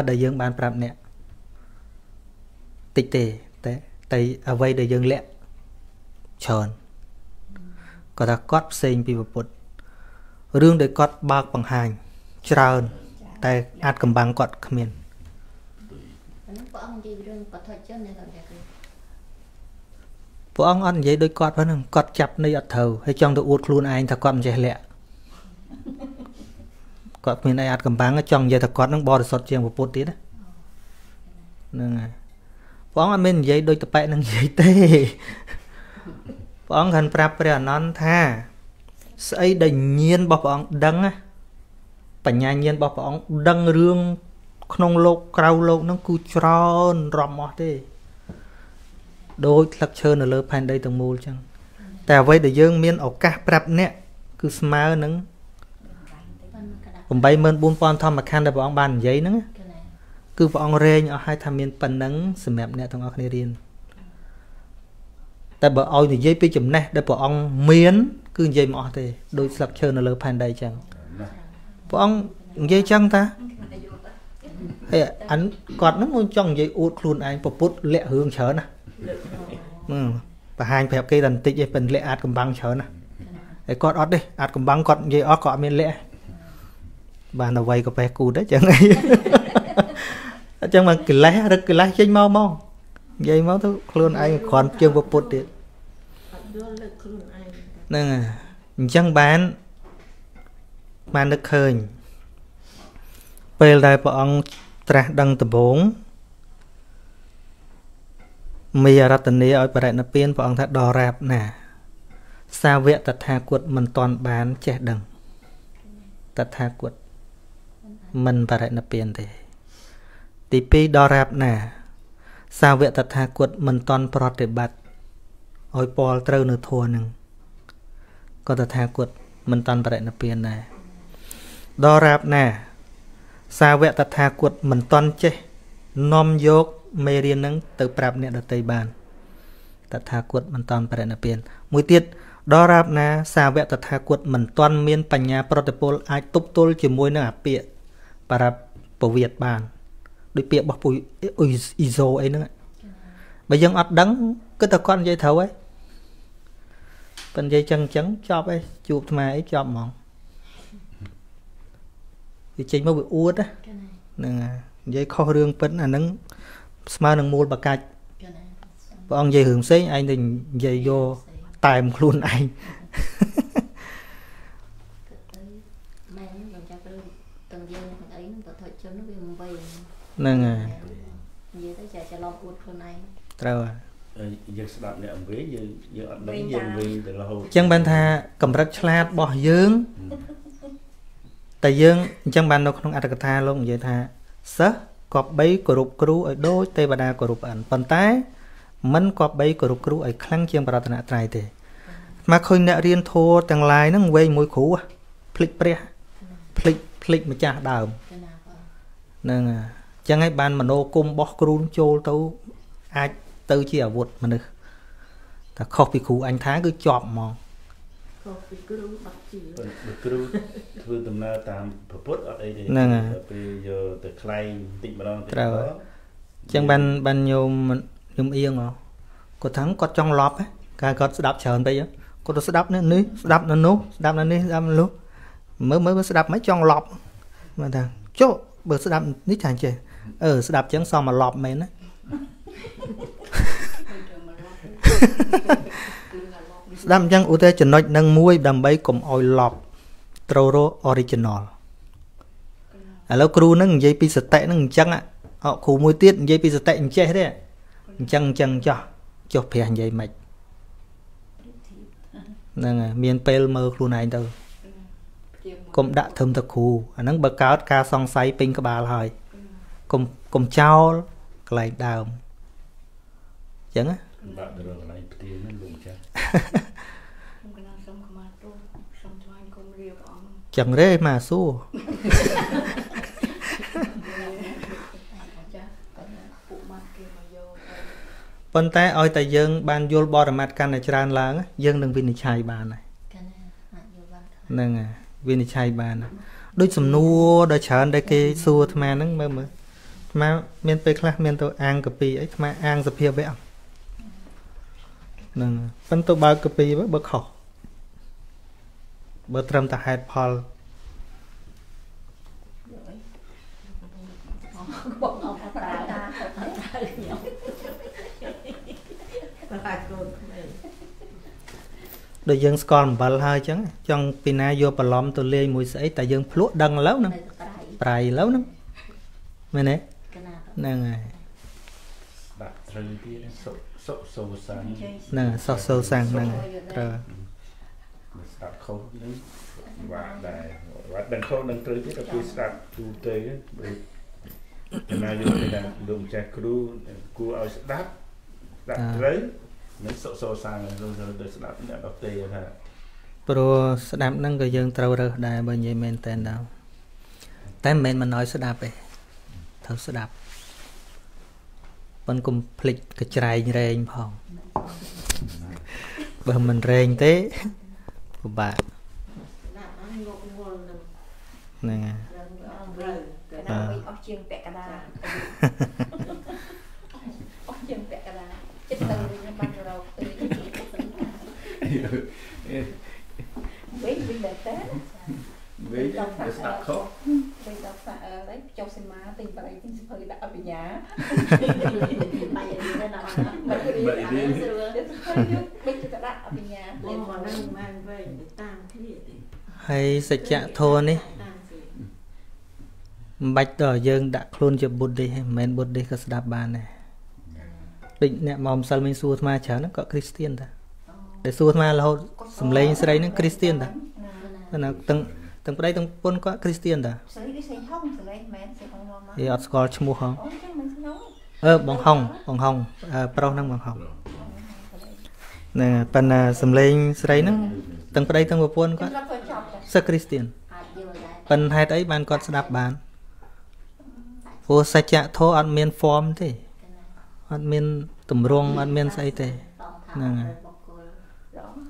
ដែលយើងបានប្រាប់អ្នកតិចទេតែតែអ្វីដែលយើងលាក់ច្រើនគាត់ថាគាត់ផ្សេងពីពុទ្ធរឿងដែលគាត់បើកបង្ហាញច្រើន តែអាចកំបាំងគាត់គ្មាន
ព្រះអង្គនិយាយរឿងបឋិជននេះគាត់យ៉ាង
ព្រះអង្គអត់និយាយដូចគាត់ហ្នឹងគាត់ចាប់នៃអត់ត្រូវហើយចង់ទៅអួតខ្លួនឯងថាគាត់មិនចេះលាក់គាត់គ្មានអីអាចកំបាំងចង់និយាយថាគាត់នឹងបរិសុទ្ធជាងពុទ្ធទៀតហ្នឹងហើយព្រះអង្គអត់មាននិយាយដូចតប៉ែនឹងនិយាយទេព្រះអង្គគាត់ប្រាប់ព្រះអនន្តថាស្អីដែលញៀនរបស់ព្រះអង្គដឹងបញ្ញាញៀនរបស់ព្រះអង្គដឹងរឿង ក្នុងលោកក្រៅលោកហ្នឹងគឺច្រើនរាប់អស់ទេដូចស្លឹកឈើនៅលើផែនដីទាំងមូលចឹងតែអ្វីដែលយើងមានឱកាសប្រាប់អ្នកគឺស្មើនឹង84000ធម្មខណ្ឌដែលព្រះអង្គបាននិយាយហ្នឹងគឺព្រះអង្គរែងអស់ឲ្យថាមានប៉ុណ្ណឹងសម្រាប់អ្នកទាំងអស់គ្នារៀនតែបើឲ្យនិយាយពីចំណេះដែលព្រះអង្គមាន គឺនិយាយមិនអស់ទេដូចស្លឹកឈើនៅលើផែនដីចឹងព្រះអង្គនិយាយចឹងតា ហើយអានគាត់ហ្នឹងមកចង់និយាយអួតខ្លួនឯងពពុតលាក់រឿងច្រើនណាបង្ហាញប្រាប់គេតែបន្តិចឯងប៉ិនលាក់អាចកំបាំងច្រើនណាហើយគាត់អត់ទេអាចកំបាំងគាត់និយាយអស់គាត់អត់មានលាក់បានអ្វីក៏បេះគូដែរចឹងអីអញ្ចឹងមកកិលេសរឹកកិលេសចេញមកមកនិយាយមកទៅខ្លួនឯងគ្រាន់ជាងពុទ្ធទៀតហ្នឹងអញ្ចឹងបានបាននឹកឃើញ ពេលដែលព្រះអង្គត្រាស់ដឹងដំបូងមីរតនីឲ្យបរិណិព្វានព្រះអង្គថាដល់រាបណា សាវកតថាគតមិនតាន់បានចេះដឹងតថាគតមិនបរិណិព្វានទេ ទី2ដល់រាបណា សាវកតថាគតមិនតាន់ប្រតិបត្តិឲ្យពលត្រូវនៅធัวនឹងក៏តថាគតមិនតាន់បរិណិព្វានដែរដល់រាបណា សាវកតថាគតមិនតាន់ចេះនាំយកមេរៀននឹងទៅប្រាប់អ្នកដតីបានតថាគតមិនតាន់បរិណិព្វានមួយទៀតដល់រាបណា សាវកតថាគតមិនតាន់មានបញ្ញាប្រតិពលអាចទប់ទល់ជាមួយនឹងអាពាកបរាប់ពវិតបានដូចពាក្យរបស់ពុយអ៊ីโซអីហ្នឹងបើយើងអត់ដឹងគឺតែគាត់និយាយត្រូវហើយប៉ុន្តែនិយាយចឹងចឹងចប់ហើយជួបថ្មអីចប់ហ្មង វាចេញមកវាអួតហ្នឹងនិយាយខុសរឿងពិតអាហ្នឹងស្មើនឹងមូលបកាច់ព្រះអង្គនិយាយរឿងផ្សេងឯងទៅនិយាយយកតែមខ្លួនឯង
មែនយើងចាប់ទៅទាំងយើងទាំងអីហ្នឹងបើថយជនវាមិនវៃ
ហ្នឹងហើយ
និយាយទៅចាច្រឡំអួតខ្លួនឯង
ត្រូវ
ហើយយើងស្ដាប់អ្នកអំវិញយើងយើងអត់ដឹងយើងវិញទៅរហូត
អញ្ចឹងបានថាកម្រិតឆ្លាតរបស់យើង តែយើងអញ្ចឹងបាននៅក្នុងអត្ថកថាលោកនិយាយថាសិស្សគប្បីគោរពគ្រូឲ្យដូចទេវតាគោរពអិនប៉ុន្តែមិនគប្បីគោរពគ្រូឲ្យខ្លាំងជាងបរតនត្រ័យទេមកឃើញអ្នករៀនធัวទាំងឡាយហ្នឹងវែងមួយគ្រូភ្លេចព្រះភ្លេចភ្លេចម្ចាស់ដើមហ្នឹងអញ្ចឹងហើយបានមโนគុំរបស់គ្រូចូលទៅអាចទៅជាអាវុធមនុស្សតែខុសពីគ្រូអញថាគឺជាប់ហ្មង
ខុសពីគ្រូបាត់ជឿ
បើគ្រូធ្វើដំណើរតាមពុទ្ធអត់អីទេ
ហ្នឹងហើយ
ពេលយកទៅខ្លែងបន្តិចម្ដងតិច
ត្រូវចឹងបានបានញោមញោមអៀងហ៎គាត់ថាគាត់ចង់លប់កាលគាត់ស្ដាប់ច្រើនពេកគាត់ទៅស្ដាប់នេះនេះស្ដាប់នៅនោះស្ដាប់នៅនេះស្ដាប់នៅនោះមើលមើលស្ដាប់មិនចង់លប់មើលថាចុះបើស្ដាប់នេះចាចេះអឺស្ដាប់ចឹងសមមកលប់មែនណា ស្ដាប់អញ្ចឹងឧទាហរណ៍ចំណុចនឹងមួយដើម្បីកុំឲ្យលប់ត្រូវរក original ឥឡូវគ្រូនឹងនិយាយពីសតិនឹងអញ្ចឹងអគ្រូមួយទៀតនិយាយពីសតិអញ្ចេះទេអញ្ចឹងអញ្ចឹងចោះចុះព្រះនិយាយមិនហ្នឹងហើយមានពេលមើលខ្លួនឯងទៅកុំដាក់ធឹមទៅគ្រូអាហ្នឹងបើកើតការសង្ស័យពេញក្បាលហើយកុំកុំចោលកន្លែងដើមអញ្ចឹងណា
បាក់ទៅកន្លែងផ្ទៀងហ្នឹងលោកម្ចាស់
ខ្ញុំកណាសុំខមាទោសសុំថ្វាយគុំរាព្រះអង្គ
ចឹងទេមកសួរប៉ុន្តែឲ្យតែយើង បានយល់បរមត្តកាន់តែច្រើនឡើង យើងនឹងវិនិច្ឆ័យបានហើយហ្នឹងហើយវិនិច្ឆ័យបានដូចសំណួរដ៏ច្រើនដែលគេសួរអាត្មាហ្នឹងមើលមើលអាត្មាមានពេលខ្លះមានទៅអាងកាពីអីអាត្មាអាងសភាវៈហ្នឹងប៉ុន្តែបើកាពីបើខុស បើត្រឹមតែហេតុផលបងអត់តាតាខ្ញុំអាចកូនក្មេងដូចយើងស្គាល់អំបិលហើយអញ្ចឹងចង់ពីណាយកបន្លំទៅលាយមួយស្អីតែយើងភ្លក់ដឹងឥឡូវហ្នឹងប្រៃឥឡូវហ្នឹងមែនទេហ្នឹងហើយ
ដាក់ត្រូវទៀតសុសុសូសាំង
ហ្នឹងសុសូសាំងហ្នឹងត្រូវ
ស្ដាប់ខុសហ្នឹងវាដែរវាដឹងខុសនឹងត្រូវទៀតដល់ពេលស្ដាប់ទូទៅបើចំណាយយកទៅដល់លោកម្ចាស់គ្រូគួរឲ្យស្ដាប់ស្ដាប់ត្រូវនឹងសុសសាងទៅស្ដាប់អ្នកដទៃថា
ព្រោះស្ដាប់ហ្នឹងក៏យើងត្រូវរើសដែរបើនិយាយមែនតើដល់តែមិនមែនមិនឲ្យស្ដាប់ទេត្រូវស្ដាប់ប៉ុនកុំភ្លេចកច្រែងរែងផងបើមិនរែងទេ ពិបាកហ្នឹងហើយ
អស់ជាងពាក់កណ្ដាលអស់ជាងពាក់កណ្ដាលចិត្តទៅវិញបានរកទៅវិញវិញតែតែ
វិញទៅស្ដាប់ខុស
វិញដល់សាអឺហើយចុះសមាទិញបរិយទិញសិភើដាក់អភិញ្ញាបាយរៀនណាបាយរៀនស្រួលវិញទៅដាក់អភិញ្ញា
មកហ្នឹងមិនវិញតាមគ្នា
ហើយសច្ចធម៌នេះមិនបាច់ដល់យើងដាក់ខ្លួនជាបុទ្ធទេមិនមែនបុទ្ធទេក៏ស្ដាប់បានដែរដូចអ្នកមកម្សិលមិញសួរអាត្មាច្រើនហ្នឹងក៏គ្រីស្ទៀនតាដែលសួរអាត្មារហូតសំឡេងស្រីហ្នឹងគ្រីស្ទៀនតាណាទាំង ទាំងប្តីទាំងប្រពន្ធគាត់គ្រីស្ទៀនតាស្រីគេសេងហុងសំឡេងមែនសេងហុងមកមកអត់ស្គាល់ឈ្មោះហងអឺបងហុងបងហុងប្រុសហ្នឹងបងហុងណាប៉ុន្តែសំឡេងស្រីហ្នឹងទាំងប្តីទាំងប្រពន្ធគាត់សិស្សគ្រីស្ទៀនប៉ុន្តែហេតុអីបានគាត់ស្ដាប់បានព្រោះសច្ចធម៌អត់មាន form ទេអត់មានតម្រង់អត់មានស្អីទេហ្នឹងហើយ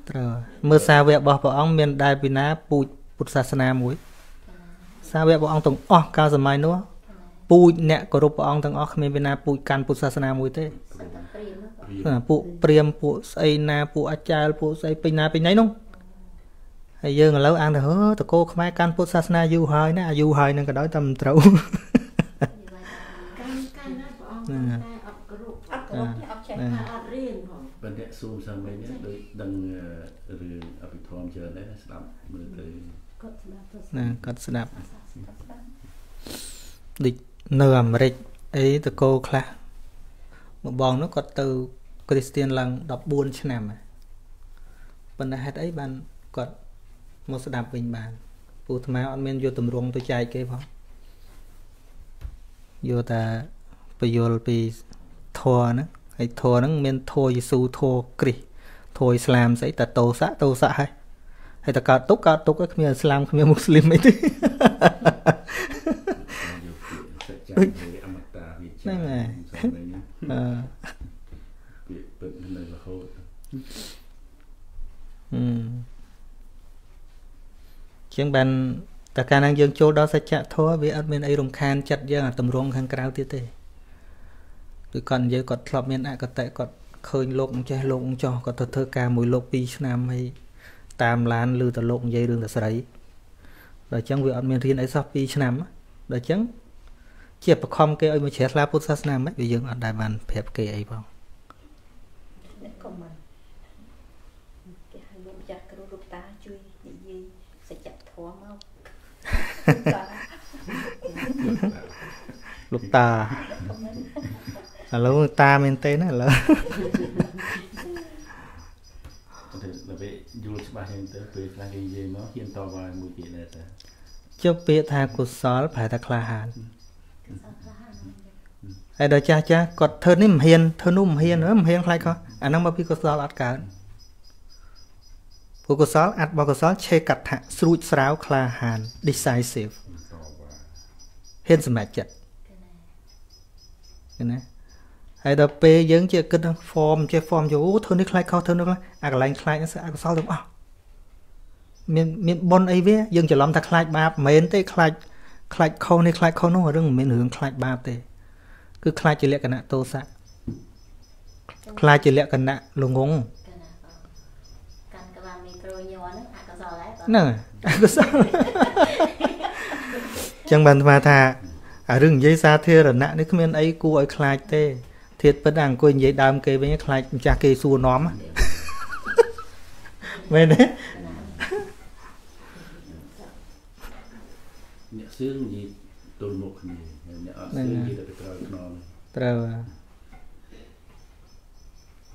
ត្រូវមើលសាវករបស់ព្រះអង្គមានដែលពីណាពូជ ពុទ្ធសាសនាមួយសាវកព្រះអង្គទាំងអស់កាលសម័យនោះពូជអ្នកគោរពព្រះអង្គទាំងអស់គ្មានពីណាពូជកាន់ពុទ្ធសាសនាមួយទេពួកព្រាមពួកស្អីណាពួកអាចារ្យពួកស្អីពេញណាពេញណៃនោះហើយយើងឥឡូវអានទៅហឺតកោខ្មែរកាន់ពុទ្ធសាសនាយូរហើយណាអាយុហើយនឹងក៏ដោយតែមិនត្រូវ
កាន់កាន់ណាព្រះអង្គតែអត់ចេះអត់រៀនផង
បើអ្នកសួរសាមិញដូចដឹងរឿងអភិធម្មច្រើនដែរស្ដាប់មើលទៅ
គាត់ស្ដាប់ ណាគាត់ស្ដាប់ដូចនៅអាមេរិកអីតកោខ្លះមកបងនោះគាត់ទៅគ្រីស្ទៀនឡើង14ឆ្នាំប៉ុន្តែហេតុអីបានគាត់មកស្ដាប់វិញបានពូអាត្មាអត់មានយកតម្រងទៅចែកគេផងយកតែបយលពីធัวហ្នឹងហើយធัวហ្នឹងមានធัวយេស៊ូធัวគ្រីស្ទធัวអ៊ីស្លាមស្អីតែតោសៈតោសៈហើយ ហើយតកើតទុកកើតទុកគ្មានអ៊ីស្លាមគ្មានមូស្លីមអីទេហ្នឹងហើយអឺ
ពាក្យពិតនៅរហូត
អឺជាងបានតើកាលណាយើងចូលដល់សច្ចធម៌វាអត់មានអីរំខានចិត្តយើងអាតម្រងខាងក្រៅទៀតទេដូចគាត់និយាយគាត់ធ្លាប់មានអកតេគាត់ឃើញលោកអញ្ចេះលោកអញ្ចោះគាត់ទៅធ្វើការមួយលោក2ឆ្នាំហើយ តាមឡានឬទៅលោកនិយាយរឿងតែស្រីដល់អញ្ចឹងវាអត់មានរៀនអីសោះ2ឆ្នាំដល់អញ្ចឹងជាបខំគេឲ្យមកជ្រះថ្លាពុទ្ធសាសនាមិនវាយើងអត់ដែលបានប្រាប់គេអីផង
អ្នកក៏មិនគេឲ្យលោកម្ចាស់គ្រូលោកតាជួយនិយាយសច្ចធម៌មក
លោកតាឥឡូវតាមែនទេណាឥឡូវ
ទៅដល់ពេល យល់ច្បាស់ហ្នឹងទៅពេលខ្លះគេនិយាយមកហ៊ានតវ៉ាមួយទៀតដែរតា
ចុះពាក្យថាកុសលប្រែថាក្លាហានហើយដល់ចាស់ចាស់គាត់ធ្វើនេះមិនហ៊ានធ្វើនោះមិនហ៊ានអឺមិនហ៊ានខ្លាចខុសអាហ្នឹងមកពីកុសលអត់កើតពួកកុសលអត្តបកុសលឆេកតៈស្រួចស្រាវក្លាហាន decisive
តវ៉ា
ហ៊ានសម្រេចចិត្តឃើញណា ហើយដល់ពេលយើងជាគិតថា form ចេះ form យកអូធ្វើនេះខ្លាចខុសធ្វើនោះខ្លាចអាកន្លែងខ្លាចហ្នឹងស្អកុសលទាំងអស់មានមានប៉ុនអីវាយើងច្រឡំថាខ្លាចបាបមិនមែនទេខ្លាចខ្លាចខុសនេះខ្លាចខុសនោះរឿងមិនមែនរឿងខ្លាចបាបទេ គឺខ្លាចជាលក្ខណៈទោសៈខ្លាចជាលក្ខណៈល្ងង
កាលណាបងកាន់ក្បាលមីក្រូញ័រហ្នឹងអកុសលដែរបង
ហ្នឹងអកុសលចឹងបានស្មាថាអារឿងនិយាយសាធារណៈនេះគ្មានអីគួរឲ្យខ្លាចទេ ធៀបពិតអាអង្គុយនិយាយដើមគេវិញខ្លាចម្ចាស់គេសួរនាំហ៎មែនទេ
អ្នកសឿងនិយាយទល់មុខគ្នាហើយអ្នកអត់សឿងនិយាយទៅក្រោយខ្នង
ត្រូវ